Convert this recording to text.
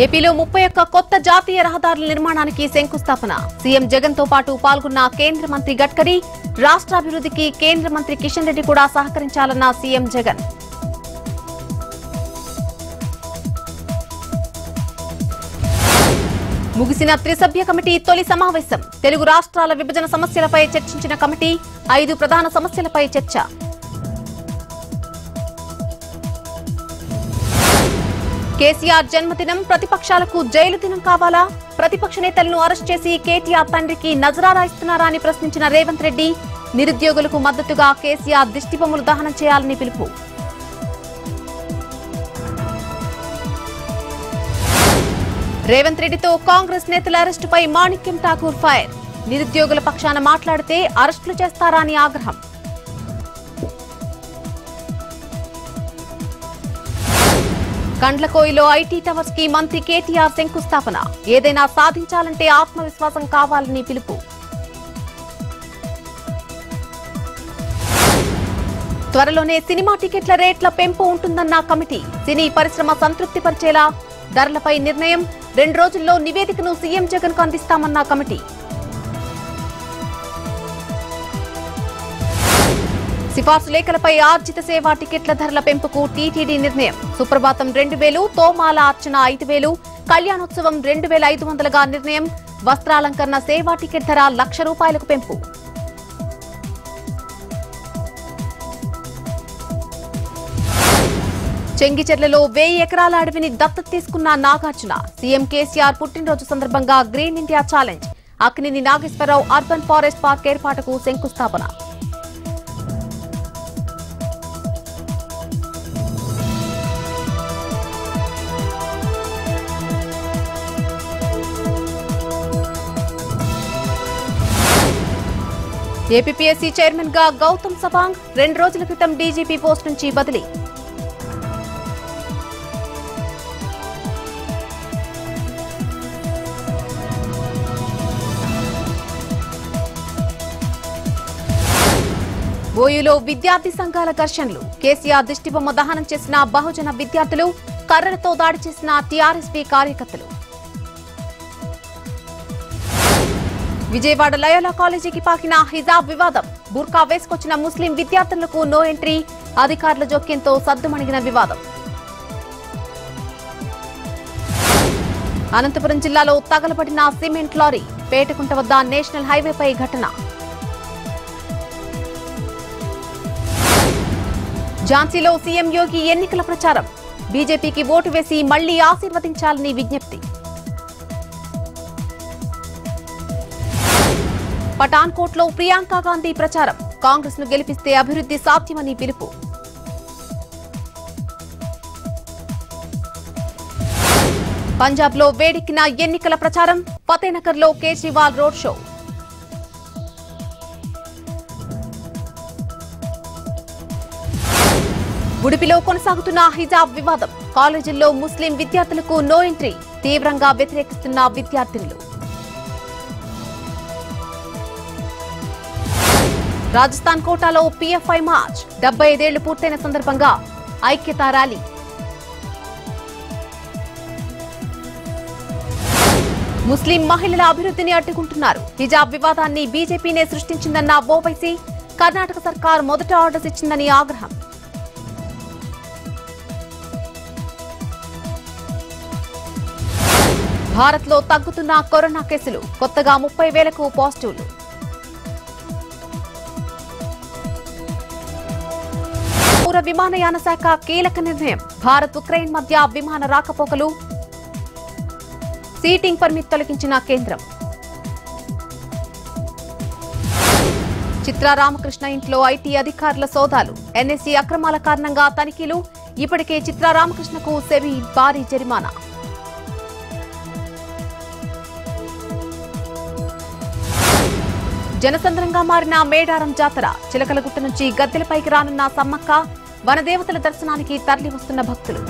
ఏపీలో ముప్పై ఒక్క కొత్త జాతీయ రహదారుల నిర్మాణానికి శంకుస్థాపన. సీఎం జగన్తో పాటు పాల్గొన్న కేంద్ర మంత్రి గడ్కరీ రాష్ట్రాభివృద్ధికి కేంద్ర మంత్రి కిషన్ రెడ్డి కూడా సహకరించాలన్న సీఎం జగన్. ముగిసిన త్రిసభ్య కమిటీ తొలి సమావేశం. తెలుగు రాష్ట్రాల విభజన సమస్యలపై చర్చించిన కమిటీ ఐదు ప్రధాన సమస్యలపై చర్చ. కేసీఆర్ జన్మదినం ప్రతిపక్షాలకు జైలు దినం కావాలా? ప్రతిపక్ష నేతలను అరెస్ట్ చేసి కేటీఆర్ తండ్రికి నజరారా ఇస్తున్నారా అని ప్రశ్నించిన రేవంత్ రెడ్డి నిరుద్యోగులకు మద్దతుగా కేసీఆర్ దిష్టిబొమ్మలు దహనం చేయాలని పిలుపు. రేవంత్ రెడ్డితో కాంగ్రెస్ నేతల అరెస్టుపై మాణిక్యం ఠాకూర్ ఫైర్. నిరుద్యోగుల పక్షాన మాట్లాడితే అరెస్టులు చేస్తారా అని ఆగ్రహం. కండ్లకోయిలో ఐటీ టవర్స్కి మంత్రి కేటీఆర్ శంకుస్థాపన. ఏదైనా సాధించాలంటే ఆత్మవిశ్వాసం కావాలని పిలుపు. త్వరలోనే సినిమా టికెట్ల రేట్ల పెంపు ఉంటుందన్న కమిటీ. సినీ పరిశ్రమ సంతృప్తి పరిచేలా ధరలపై నిర్ణయం. రెండు రోజుల్లో నివేదికను సీఎం జగన్కు అందిస్తామన్న కమిటీ. సిఫార్సు లేఖలపై ఆర్జిత సేవా టికెట్ల ధరల పెంపుకు టీటీడీ నిర్ణయం. సుప్రభాతం రెండు వేలు తోమాల అర్చన ఐదు వేలు కళ్యాణోత్సవం రెండు వేల ఐదు వందలుగా నిర్ణయం. వస్త్రాలంకరణ సేవా టికెట్ ధర లక్ష రూపాయలకు పెంపు. చెంగిచెర్లలో వెయ్యి ఎకరాల అడవిని దత్తత తీసుకున్న నాగార్జున సీఎం కేసీఆర్ పుట్టినరోజు సందర్భంగా green India challenge. Akkineni Nageswara Rao urban forest park ఏర్పాటుకు శంకుస్థాపన. ఏపీఎస్సీ చైర్మన్గా గౌతమ్ సవాంగ్ రెండు రోజుల క్రితం డీజీపీ పోస్ట్ నుంచి బదిలీ. ఓయూలో విద్యార్థి సంఘాల ఘర్షణలు. కేసీఆర్ దిష్టిబొమ్మ దహనం చేసిన బహుజన విద్యార్థులు కర్రలతో దాడి చేసిన టీఆర్ఎస్పీ కార్యకర్తలు. విజయవాడ లయోలా కాలేజీకి పాకిన హిజాబ్ వివాదం. బుర్కా వేసుకొచ్చిన ముస్లిం విద్యార్థులకు నో ఎంట్రీ అధికారుల జోక్యంతో సద్దుమణిగిన వివాదం. అనంతపురం జిల్లాలో తగలబడిన సిమెంట్ లారీ పేటకుంట వద్ద నేషనల్ హైవేపై ఘటన. ఝాన్సీలో సీఎం యోగి ఎన్నికల ప్రచారం. బీజేపీకి ఓటు వేసి మళ్ళీ ఆశీర్వదించాలని విజ్ఞప్తి. పఠాన్కోట్లో ప్రియాంక గాంధీ ప్రచారం. కాంగ్రెస్ను గెలిపిస్తే అభివృద్ధి సాధ్యమని పిలుపు. పంజాబ్లో వేడెక్కిన ఎన్నికల ప్రచారం ఫతేనగర్లో కేజ్రీవాల్ రోడ్ షో. ఉడిపిలో కొనసాగుతున్న హిజాబ్ వివాదం కాలేజీల్లో ముస్లిం విద్యార్థులకు నో ఎంట్రీ తీవ్రంగా వ్యతిరేకిస్తున్న విద్యార్థినులు. రాజస్థాన్ కోటాలో పీఎఫ్ఐ మార్చ్ డెబ్బై ఐదేళ్ళు పూర్తయిన సందర్భంగా ఐక్యతా ర్యాలీ. ముస్లిం మహిళల అభివృద్ధిని అడ్డుకుంటున్నారు. హిజాబ్ వివాదాన్ని బీజేపీనే సృష్టించిందన్న ఓవైసీ కర్ణాటక సర్కార్ మొదట ఆర్డర్స్ ఇచ్చిందని ఆగ్రహం. భారత్లో తగ్గుతున్న కరోనా కేసులు కొత్తగా ముప్పై వేలకు పాజిటివ్లు. పౌర విమానయాన శాఖ కీలక నిర్ణయం. భారత్ ఉక్రెయిన్ మధ్య విమాన రాకపోకలు. సీటింగ్ పర్మిట్ తొలగించిన కేంద్రం. చిత్ర రామకృష్ణ ఇంట్లో ఐటీ అధికారుల సోదాలు. ఎన్ఎస్సీ అక్రమాల కారణంగా తనిఖీలు. ఇప్పటికే చిత్ర రామకృష్ణకు సెబీ భారీ జరిమానా. జనసంద్రంగా మారిన మేడారం జాతర. చిలకలగుట్ట నుంచి గద్దెలపైకి రానున్న సమ్మక్క. వనదేవతల దర్శనానికి తరలి వస్తున్న భక్తులు.